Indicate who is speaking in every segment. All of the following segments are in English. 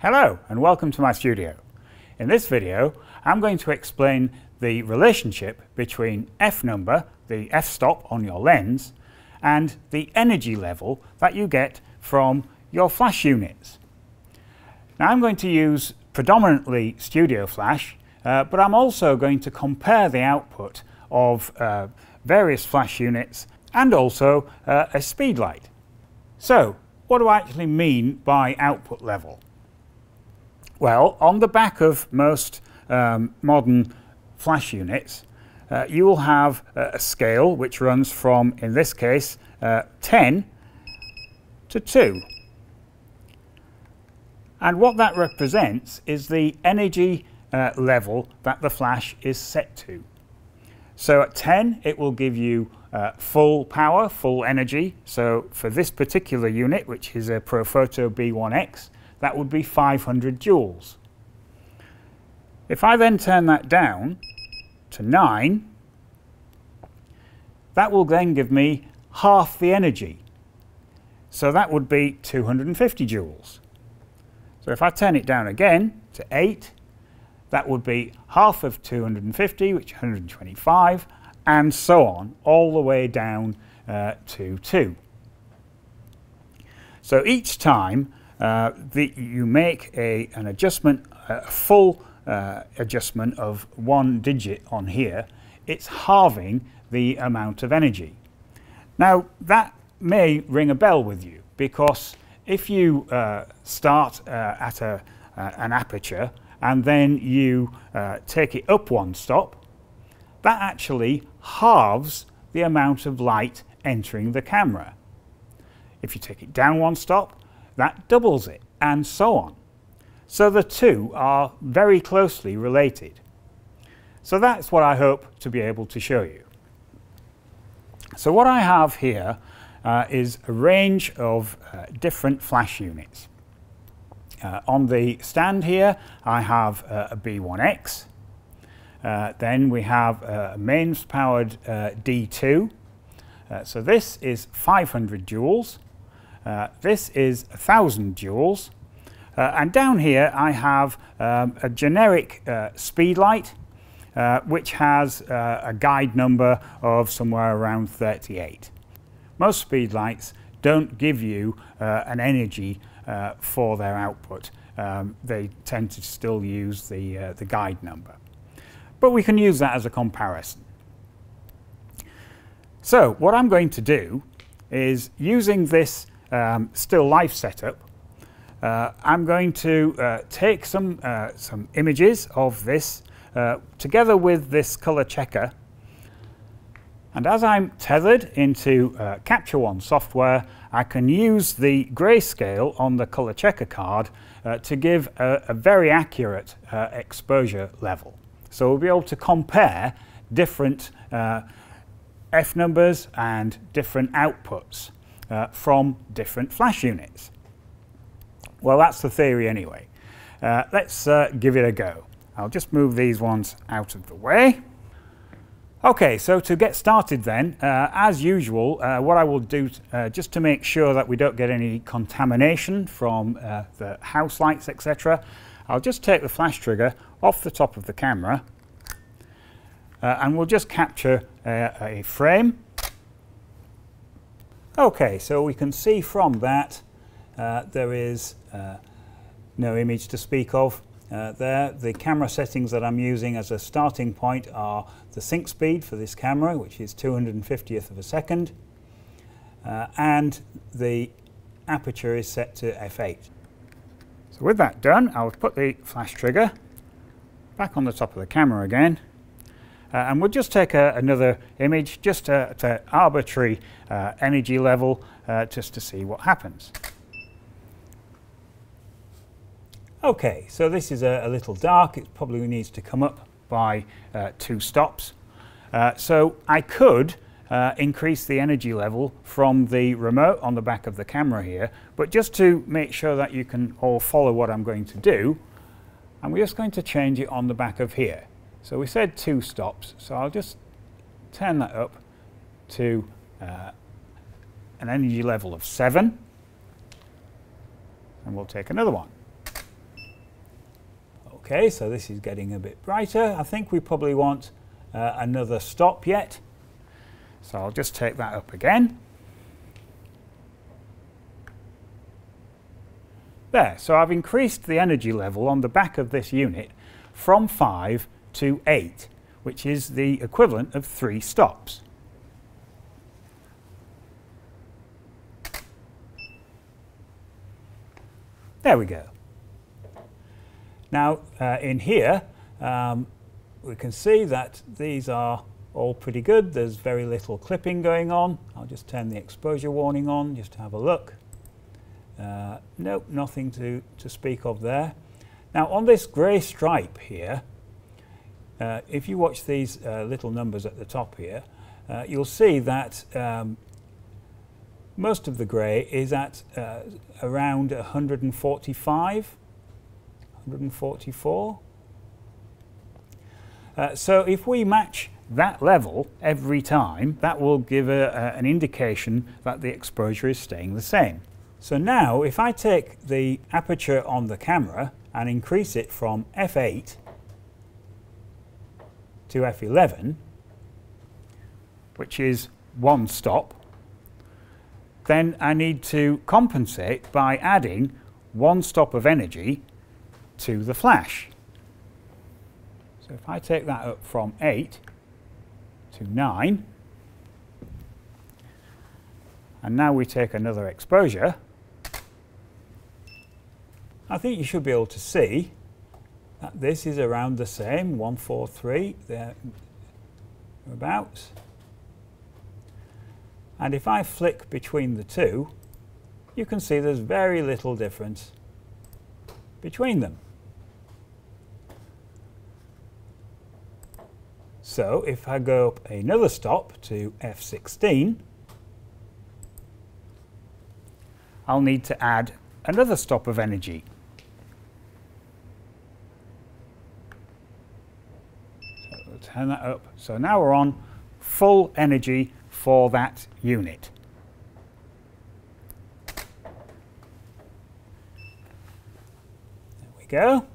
Speaker 1: Hello and welcome to my studio. In this video I'm going to explain the relationship between f number, the f-stop on your lens, and the energy level that you get from your flash units. Now I'm going to use predominantly Studio Flash, uh, but I'm also going to compare the output of uh, various flash units and also uh, a speed light. So, what do I actually mean by output level? Well, on the back of most um, modern flash units, uh, you will have a scale which runs from, in this case, uh, 10 to 2. And what that represents is the energy uh, level that the flash is set to. So at 10, it will give you uh, full power, full energy. So for this particular unit, which is a Profoto B1X, that would be 500 joules. If I then turn that down to 9, that will then give me half the energy. So that would be 250 joules. So if I turn it down again to 8, that would be half of 250, which is 125, and so on, all the way down uh, to 2. So each time uh, the, you make a, an adjustment, a full uh, adjustment of one digit on here, it's halving the amount of energy. Now that may ring a bell with you because if you uh, start uh, at a, uh, an aperture and then you uh, take it up one stop, that actually halves the amount of light entering the camera. If you take it down one stop, that doubles it, and so on. So the two are very closely related. So that's what I hope to be able to show you. So what I have here uh, is a range of uh, different flash units. Uh, on the stand here I have uh, a B1X, uh, then we have a mains powered uh, D2, so this is 500 joules, this is 1000 joules, and down here I have um, a generic speed light uh, which has uh, a guide number of somewhere around 38. Most speed lights don't give you uh, an energy uh, for their output. Um, they tend to still use the, uh, the guide number. But we can use that as a comparison. So what I'm going to do is using this um, still life setup, uh, I'm going to take some, some images of this uh, together with this color checker. And as I'm tethered into uh, Capture One software, I can use the grayscale on the color checker card uh, to give a, a very accurate uh, exposure level. So we'll be able to compare different uh, F numbers and different outputs uh, from different flash units. Well, that's the theory anyway. let's give it a go. I'll just move these ones out of the way. Okay, so to get started then, uh, as usual, uh, what I will do uh, just to make sure that we don't get any contamination from uh, the house lights, etc., I'll just take the flash trigger off the top of the camera uh, and we'll just capture uh, a frame. Okay, so we can see from that there is no image to speak of. Uh, there, the camera settings that I'm using as a starting point are the sync speed for this camera, which is 250th of a second, uh, and the aperture is set to f8. So with that done, I'll put the flash trigger back on the top of the camera again, uh, and we'll just take a, another image just at an arbitrary uh, energy level uh, just to see what happens. Okay, so this is a, a, little dark. It probably needs to come up by uh, two stops. Uh, so I could uh, increase the energy level from the remote on the back of the camera here, but just to make sure that you can all follow what I'm going to do, I'm just going to change it on the back of here. So we said two stops, so I'll just turn that up to uh, an energy level of seven, and we'll take another one. Okay, so this is getting a bit brighter. I think we probably want uh, another stop yet. So I'll just take that up again. There, so I've increased the energy level on the back of this unit from 5 to 8, which is the equivalent of 3 stops. There we go. Now, uh, in here, um, we can see that these are all pretty good. There's very little clipping going on. I'll just turn the exposure warning on just to have a look. Uh, nope, nothing to, to speak of there. Now on this grey stripe here, uh, if you watch these uh, little numbers at the top here, uh, you'll see that um, most of the grey is at uh, around 145, 144. Uh, so if we match that level every time, that will give a, a, an indication that the exposure is staying the same. So now if I take the aperture on the camera and increase it from f8 to f11, which is one stop, then I need to compensate by adding one stop of energy to the flash. So if I take that up from 8 to 9, and now we take another exposure, I think you should be able to see Uh, this is around the same, 143 thereabouts. And if I flick between the two, you can see there's very little difference between them. So if I go up another stop to F16, I'll need to add another stop of energy. Turn that up. So now we're on full energy for that unit. There we go.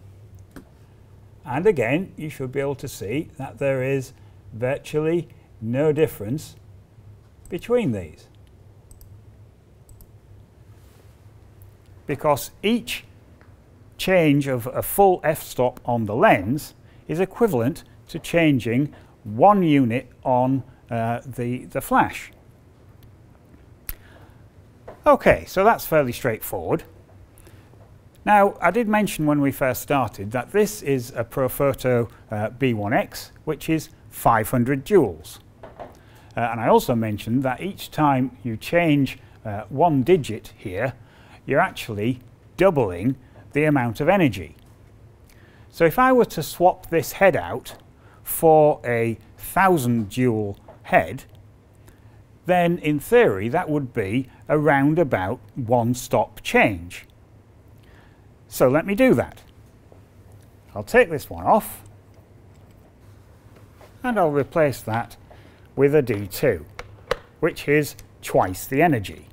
Speaker 1: And again, you should be able to see that there is virtually no difference between these. Because each change of a full f-stop on the lens is equivalent to changing one unit on uh, the, the flash. Okay, so that's fairly straightforward. Now, I did mention when we first started that this is a Profoto uh, B1X, which is 500 joules. Uh, and I also mentioned that each time you change uh, one digit here, you're actually doubling the amount of energy. So if I were to swap this head out for a 1000 joule head, then in theory that would be around about one stop change. So let me do that. I'll take this one off and I'll replace that with a D2, which is twice the energy.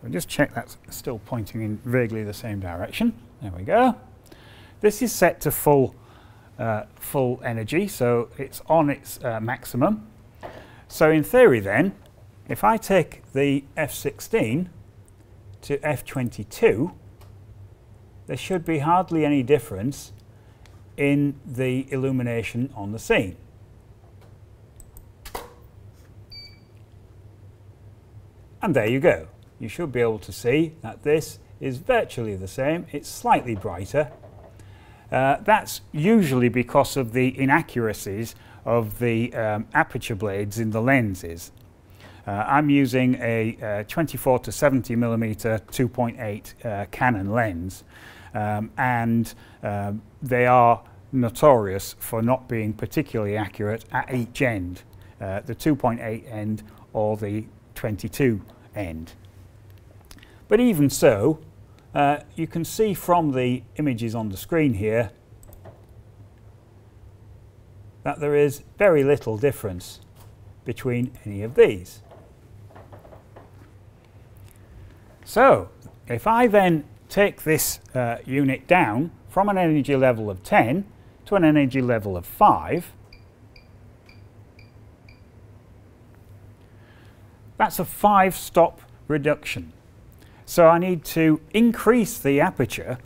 Speaker 1: So just check that's still pointing in vaguely the same direction. There we go. This is set to full uh, full energy, so it's on its uh, maximum. So in theory then, if I take the F16 to F22, there should be hardly any difference in the illumination on the scene. And there you go. You should be able to see that this is virtually the same. It's slightly brighter, uh, that's usually because of the inaccuracies of the um, aperture blades in the lenses. Uh, I'm using a uh, 24 to 70 millimeter 2.8 uh, Canon lens um, and um, they are notorious for not being particularly accurate at each end, uh, the 2.8 end or the 22 end. But even so, uh, you can see from the images on the screen here that there is very little difference between any of these. So if I then take this uh, unit down from an energy level of 10 to an energy level of 5, that's a 5 stop reduction. So I need to increase the aperture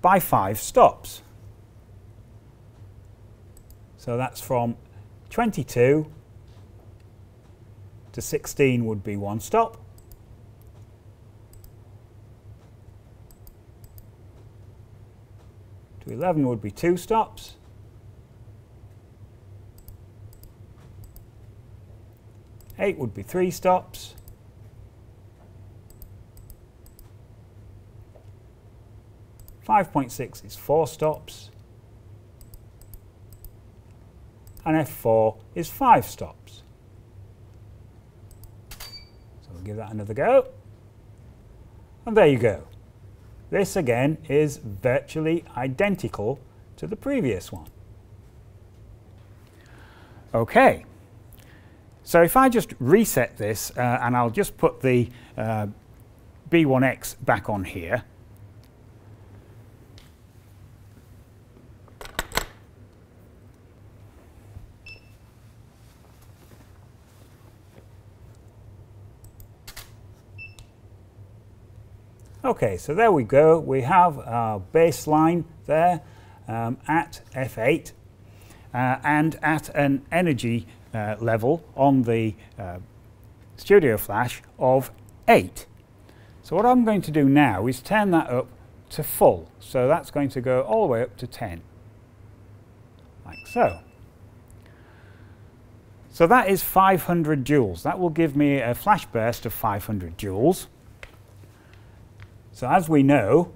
Speaker 1: by 5 stops. So that's from 22 to 16 would be one stop. To 11 would be two stops. Eight would be three stops. Five point six is four stops. And F4 is five stops. So we'll give that another go. And there you go. This again is virtually identical to the previous one. Okay, so if I just reset this uh, and I'll just put the uh, B1X back on here, Okay, so there we go. We have our baseline there um, at F8 uh, and at an energy uh, level on the uh, Studio Flash of 8. So what I'm going to do now is turn that up to full. So that's going to go all the way up to 10, like so. So that is 500 joules. That will give me a flash burst of 500 joules. So as we know,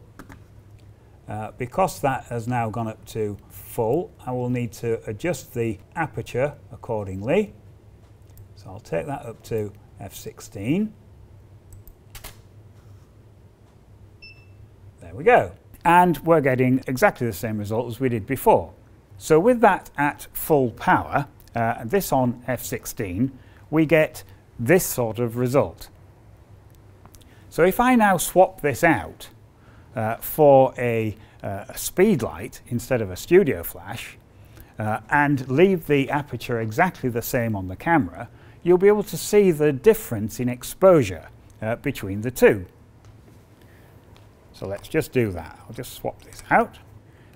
Speaker 1: uh, because that has now gone up to full, I will need to adjust the aperture accordingly. So I'll take that up to f16. There we go. And we're getting exactly the same result as we did before. So with that at full power, uh, this on f16, we get this sort of result. So if I now swap this out uh, for a, uh, a, speed light instead of a studio flash uh, and leave the aperture exactly the same on the camera, you'll be able to see the difference in exposure uh, between the two. So let's just do that. I'll just swap this out.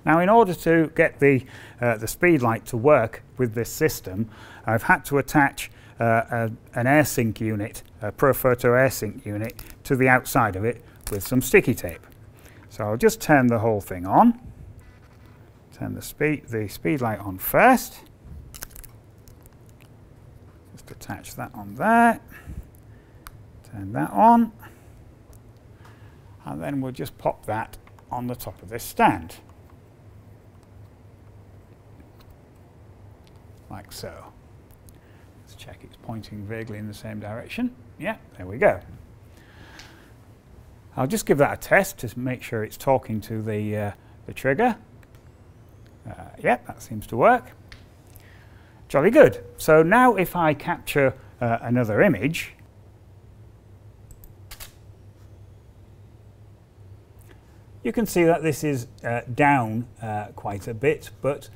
Speaker 1: Now in order to get the, uh, the speed light to work with this system, I've had to attach Uh, a, an AirSync unit, a Profoto AirSync unit, to the outside of it with some sticky tape. So I'll just turn the whole thing on. Turn the speed, the speed light on first. Just attach that on there. Turn that on. And then we'll just pop that on the top of this stand. Like so check it's pointing vaguely in the same direction. Yeah, there we go. I'll just give that a test to make sure it's talking to the, uh, the trigger. Uh, yeah, that seems to work. Jolly good. So now if I capture uh, another image, you can see that this is uh, down uh, quite a bit, but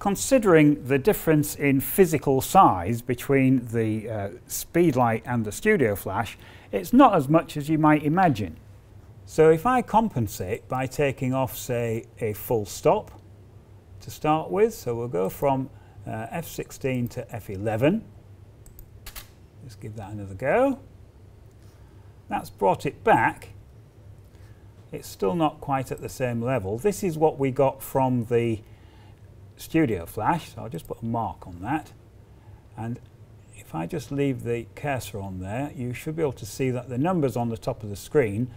Speaker 1: considering the difference in physical size between the uh, Speedlight and the Studio Flash, it's not as much as you might imagine. So if I compensate by taking off, say, a full stop to start with, so we'll go from uh, F16 to F11. Let's give that another go. That's brought it back. It's still not quite at the same level. This is what we got from the Studio Flash, so I'll just put a mark on that. And if I just leave the cursor on there, you should be able to see that the numbers on the top of the screen,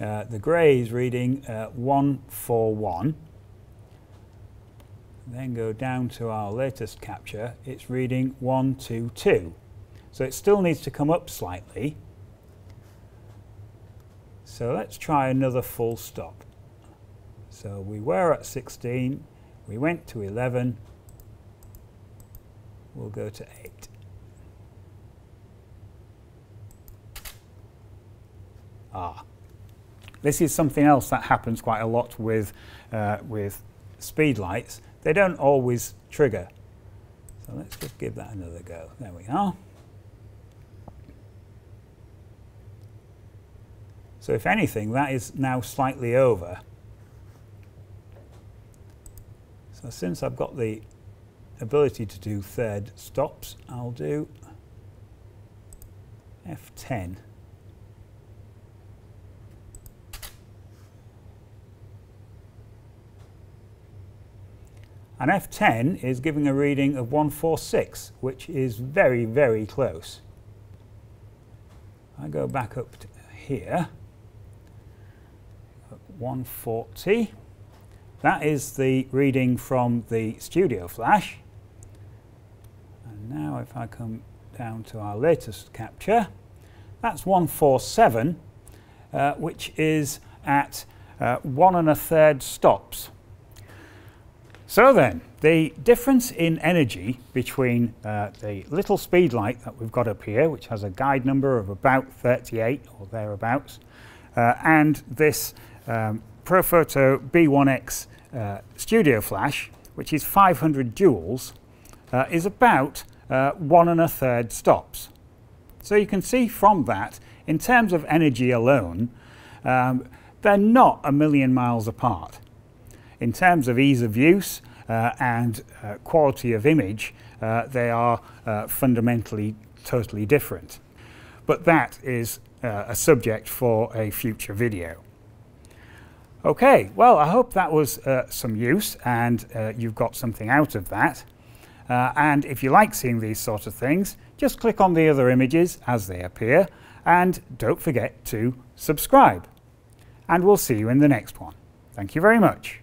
Speaker 1: uh, the grey is reading uh, 141. Then go down to our latest capture, it's reading 122. So it still needs to come up slightly. So let's try another full stop. So we were at 16, we went to 11. We'll go to 8. Ah, This is something else that happens quite a lot with, uh, with speed lights. They don't always trigger. So let's just give that another go. There we are. So if anything, that is now slightly over. Since I've got the ability to do third stops, I'll do F10. And F10 is giving a reading of 146, which is very, very close. I go back up here. 140. That is the reading from the studio flash. And now if I come down to our latest capture, that's 147, uh, which is at uh, one and a third stops. So then, the difference in energy between uh, the little speed light that we've got up here, which has a guide number of about 38 or thereabouts, uh, and this um, Profoto B1X uh, Studio Flash, which is 500 joules, uh, is about uh, one and a third stops. So you can see from that, in terms of energy alone, um, they're not a million miles apart. In terms of ease of use uh, and uh, quality of image, uh, they are fundamentally totally different. But that is a subject for a future video. Okay, well, I hope that was uh, some use and uh, you've got something out of that. Uh, and if you like seeing these sort of things, just click on the other images as they appear and don't forget to subscribe. And we'll see you in the next one. Thank you very much.